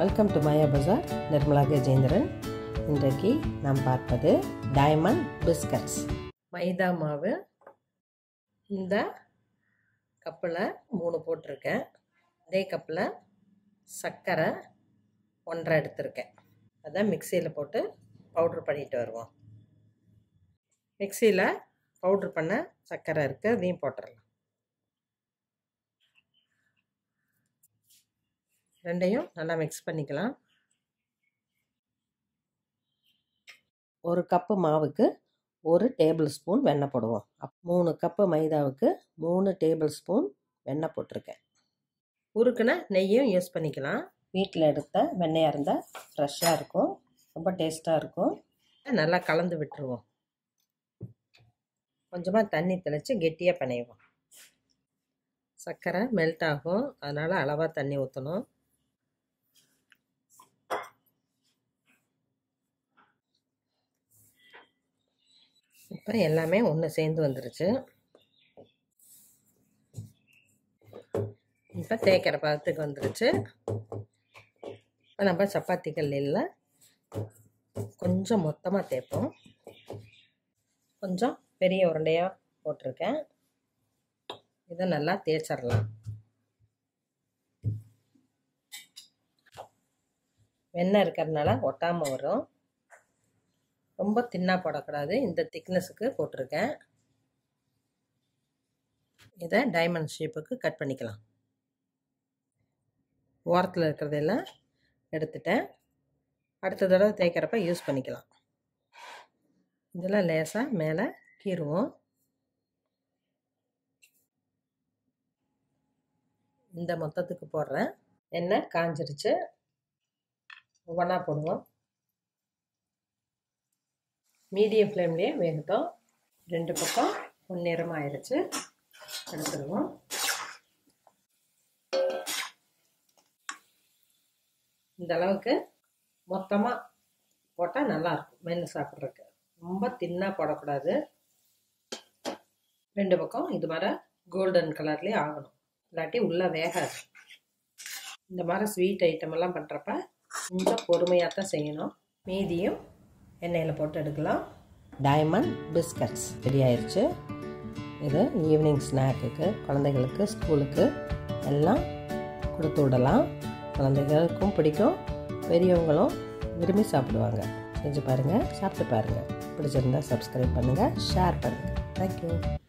Welcome to Maya Bazaar Nirmala Gajendran இன்றைக்கு நாம் பார்ப்பது டைமண்ட் பிஸ்கட்ஸ் மைதா மாவு இந்த கப்பில் மூணு போட்டிருக்கேன். அதே கப்பில் சர்க்கரை ஒன்றரை எடுத்திருக்கேன். அதை மிக்சியில் போட்டு பவுட்ரு பண்ணிட்டு வருவோம். மிக்சியில் பவுட்ரு பண்ண சர்க்கரை இருக்குது அதையும் போட்டுடலாம் ரெண்டையும் நல்லா மிக்ஸ் பண்ணிக்கலாம். ஒரு கப்பு மாவுக்கு ஒரு டேபிள் ஸ்பூன் வெண்ணெய் போடுவோம். அப் மூணு கப்பு மைதாவுக்கு மூணு டேபிள் ஸ்பூன் வெண்ணெய் போட்டிருக்கேன். உருக்குன நெய்யும் யூஸ் பண்ணிக்கலாம். வீட்டில் எடுத்த வெண்ணெயாக இருந்தால் ஃப்ரெஷ்ஷாக இருக்கும். ரொம்ப டேஸ்ட்டாக இருக்கும். நல்லா கலந்து விட்டுருவோம். கொஞ்சமாக தண்ணி தெளித்து கெட்டியாக பிணைவோம். சர்க்கரை மெல்ட் ஆகும். அதனால் அளவாக தண்ணி ஊற்றணும் இப்போ எல்லாமே ஒன்று சேர்ந்து வந்துருச்சு. இப்போ தேய்க்கிற பதத்துக்கு வந்துருச்சு. இப்போ நம்ம சப்பாத்தி கல்லில் கொஞ்சம் மொத்தமாக தேய்ப்போம். கொஞ்சம் பெரிய உருண்டையாக போட்டிருக்கேன். இதை நல்லா தேய்ச்சிடலாம். வெண்ணெய் இருக்கிறதுனால ஒட்டாமல் வரும். ரொம்ப தின்னாக போடக்கூடாது. இந்த திக்னஸுக்கு போட்டிருக்கேன். இதை டைமண்ட் ஷேப்புக்கு கட் பண்ணிக்கலாம். ஓரத்தில் இருக்கிறதெல்லாம் எடுத்துட்டேன். அடுத்த தடவை தேய்க்கிறப்ப யூஸ் பண்ணிக்கலாம். இதெல்லாம் லேசாக மேலே கீறுவோம். இந்த மொத்தத்துக்கு போடுறேன். எண்ணெய் காஞ்சிருச்சு. ஒவ்வொன்றா போடுவோம். மீடியம் ஃப்ளேம்லேயே வேகட்டும். ரெண்டு பக்கம் பொன்னிறமாக ஆயிடுச்சு எடுத்துருவோம். இந்த அளவுக்கு மொத்தமாக போட்டால் நல்லாயிருக்கும் மென்று சாப்பிட்றதுக்கு. ரொம்ப தின்னாக போடக்கூடாது. ரெண்டு பக்கம் இது மாதிரி கோல்டன் கலர்லேயே ஆகணும். இல்லாட்டி உள்ளே வேகாது. இந்த மாதிரி ஸ்வீட் ஐட்டம் எல்லாம் பண்ணுறப்ப கொஞ்சம் பொறுமையாக தான் செய்யணும். மீதியும் எண்ணெயில் போட்டு எடுக்கலாம். டைமண்ட் பிஸ்கட்ஸ் ரெடி ஆயிடுச்சு இது ஈவினிங் ஸ்நாக்குக்கு குழந்தைகளுக்கு ஸ்கூலுக்கு எல்லாம் கொடுத்து விடலாம். குழந்தைகளுக்கும் பிடிக்கும். பெரியவங்களும் விரும்பி சாப்பிடுவாங்க. செஞ்சு பாருங்கள் சாப்பிட்டு பாருங்கள் பிடிச்சிருந்தா சப்ஸ்கிரைப் பண்ணுங்கள் ஷேர் பண்ணுங்கள் தேங்க்யூ